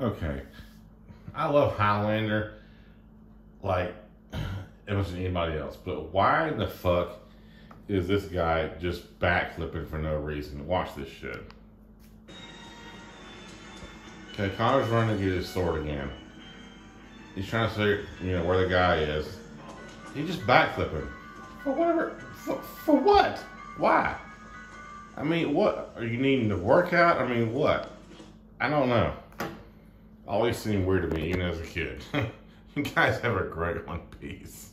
Okay. I love Highlander like it was anybody else. But why the fuck is this guy just backflipping for no reason? Watch this shit. Okay, Connor's running to get his sword again. He's trying to say, you know, where the guy is. He's just backflipping. For whatever. For, for what? Why? I mean, what? Are you needing to work out? I mean, what? I don't know. Always seemed weird to me, even as a kid. you guys have a great one. Peace.